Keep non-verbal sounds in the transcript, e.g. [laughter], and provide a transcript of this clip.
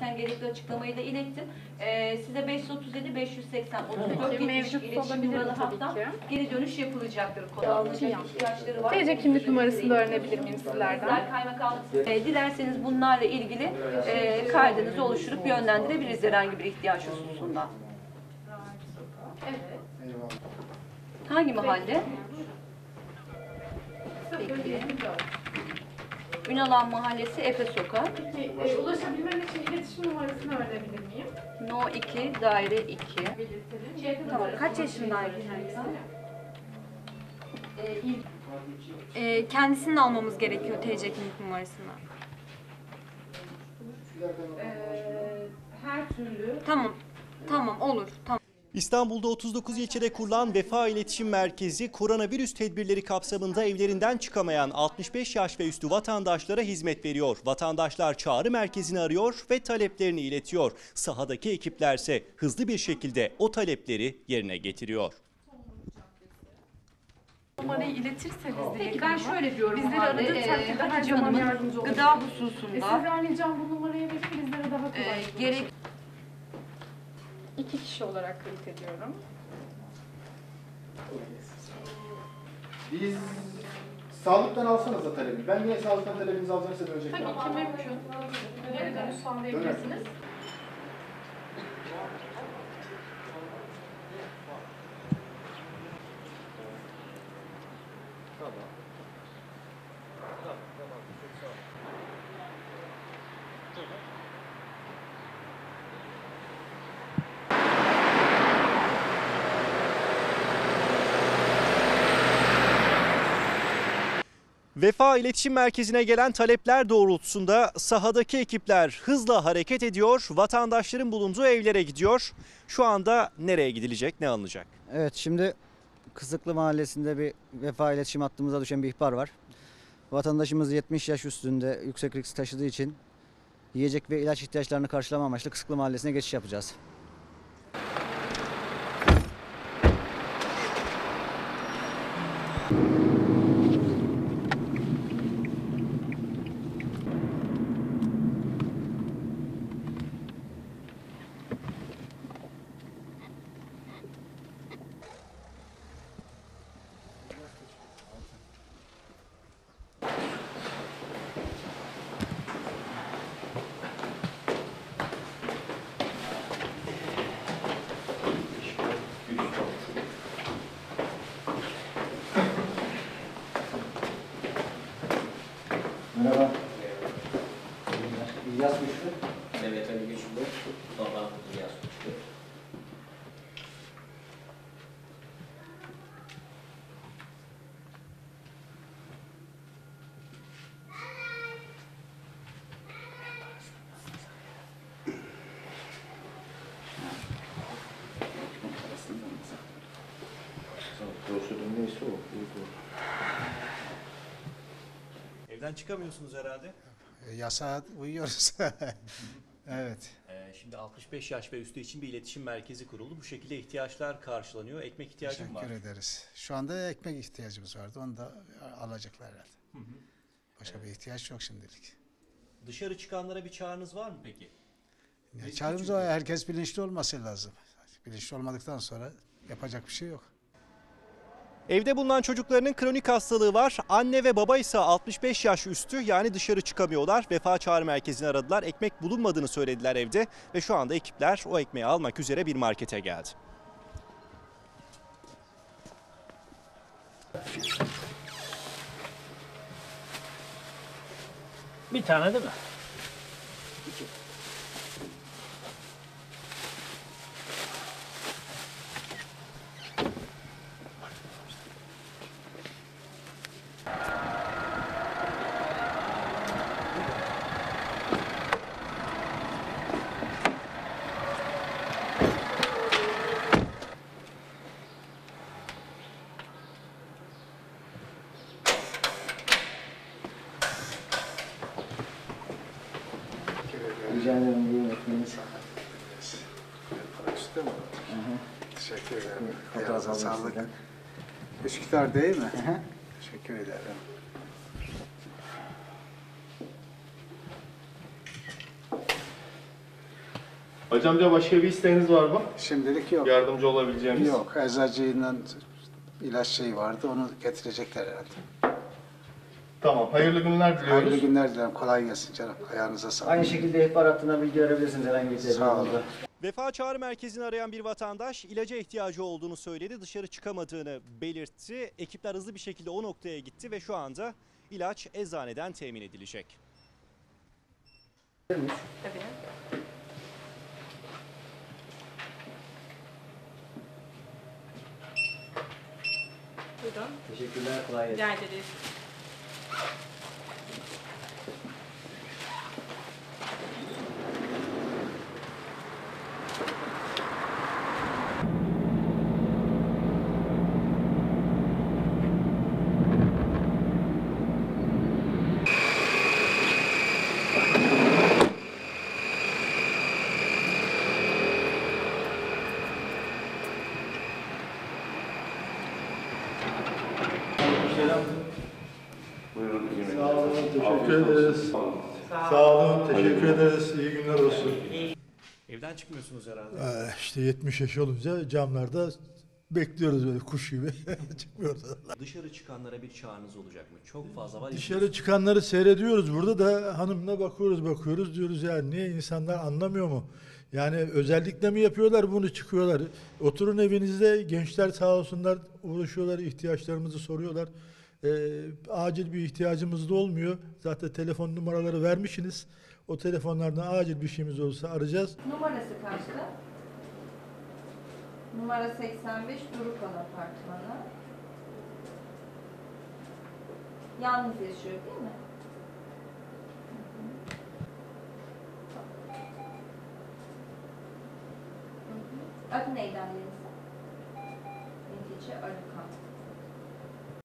Sen gerekli açıklamayı da ilettin. Ee, size 537 580 34 Mevcut 70 iletişim olabilir numaralı tabii hattan ki. geri dönüş yapılacaktır. Konu alınacak ihtiyaçları var. TC kimlik numarasını da öğrenebilir miyim sizlerden? Bizler kaymakamlık e, dilerseniz bunlarla ilgili e, kaydınızı oluşturup yönlendirebiliriz herhangi bir ihtiyaç hususunda. Hangi mahalle? Peki. Ünalan Mahallesi Efe Sokak. Peki e, ulaşabilmem için iletişim numarasını öğrenebilir miyim? No 2, daire 2. Belirtelim. Tamam, kaç yaşındaydı kendisi? Ee, kendisini almamız gerekiyor TC kimlik numarasını. Ee, her türlü Tamam, tamam olur, tamam. İstanbul'da 39 ilçede kurulan Vefa İletişim Merkezi, koronavirüs tedbirleri kapsamında evlerinden çıkamayan 65 yaş ve üstü vatandaşlara hizmet veriyor. Vatandaşlar çağrı merkezini arıyor ve taleplerini iletiyor. Sahadaki ekiplerse hızlı bir şekilde o talepleri yerine getiriyor. numarayı iletirseniz de Peki ben şöyle diyorum Bizleri halde. aradığı Ee, takdirde her zaman yardımcı oluruz. gıda E, hususunda sizden ricam bu numaraya verin bizlere daha kolay. e, gerek İki kişi olarak kayıt ediyorum. Biz sağlıktan alsanız da talebini. Ben niye sağlıktan talebinizi alacağını size dönecek. Tabii ki mümkün. Geri dönüş sağlayabilirsiniz. Vefa İletişim Merkezi'ne gelen talepler doğrultusunda sahadaki ekipler hızla hareket ediyor, vatandaşların bulunduğu evlere gidiyor. Şu anda nereye gidilecek, ne alınacak? Evet şimdi Kısıklı Mahallesi'nde bir vefa iletişim hattımıza düşen bir ihbar var. Vatandaşımız 70 yaş üstünde yüksek risk taşıdığı için yiyecek ve ilaç ihtiyaçlarını karşılama amaçlı Kısıklı Mahallesi'ne geçiş yapacağız. Merhaba. İlyas Güçlü. Mehmet Ali Güçlü, baba İlyas Güçlü. Prosedür neyse o. Evden çıkamıyorsunuz herhalde. E, Yasağa uyuyoruz. [laughs] evet. Ee, şimdi 65 yaş ve üstü için bir iletişim merkezi kuruldu. Bu şekilde ihtiyaçlar karşılanıyor. Ekmek ihtiyacım var. Teşekkür ederiz. Şu anda ekmek ihtiyacımız vardı. Onu da alacaklar herhalde. Başka bir ihtiyaç yok şimdilik. Dışarı çıkanlara bir çağrınız var mı peki? Ya Riskli çağrımız çünkü. o. Herkes bilinçli olması lazım. Bilinçli olmadıktan sonra yapacak bir şey yok. Evde bulunan çocuklarının kronik hastalığı var. Anne ve baba ise 65 yaş üstü yani dışarı çıkamıyorlar. Vefa çağrı merkezini aradılar. Ekmek bulunmadığını söylediler evde ve şu anda ekipler o ekmeği almak üzere bir markete geldi. Bir tane değil mi? Rica ederim buyurun ekmeğiniz. Üstte mi? Teşekkür ederim. Ayağınıza sağlık. Üsküdar değil mi? Hı hı. Teşekkür ederim. Hocamca başka bir isteğiniz var mı? Şimdilik yok. Yardımcı olabileceğimiz. Yok. Eczacıyla ilaç şeyi vardı. Onu getirecekler herhalde. Tamam. Hayırlı günler diliyoruz. Hayırlı günler dilerim. Kolay gelsin canım. Ayağınıza sağlık. Aynı şekilde ihbar hattına bilgi verebilirsiniz herhangi bir Sağ olun. Vefa Çağrı Merkezi'ni arayan bir vatandaş ilaca ihtiyacı olduğunu söyledi. Dışarı çıkamadığını belirtti. Ekipler hızlı bir şekilde o noktaya gitti ve şu anda ilaç eczaneden temin edilecek. Tabii. Buyurun. Teşekkürler, kolay gelsin. Rica ederiz. Sağ olun. Teşekkür ederiz. Sağ olun. Teşekkür ederiz. İyi günler olsun. Evden çıkmıyorsunuz herhalde. Ee, işte 70 yaş olunca camlarda bekliyoruz böyle kuş gibi [laughs] çıkmıyoruz. Dışarı çıkanlara bir çağrınız olacak mı? Çok fazla var. Dışarı çıkanları seyrediyoruz burada da hanımla bakıyoruz bakıyoruz diyoruz ya niye insanlar anlamıyor mu? Yani özellikle mi yapıyorlar bunu çıkıyorlar. Oturun evinizde gençler sağ olsunlar uğraşıyorlar ihtiyaçlarımızı soruyorlar. Ee, acil bir ihtiyacımız da olmuyor. Zaten telefon numaraları vermişsiniz. O telefonlardan acil bir şeyimiz olursa arayacağız. Numarası kaçtı? Numara 85 Durukal Apartmanı. Yalnız yaşıyor değil mi? Adı neydi annenizin? Netice Arı.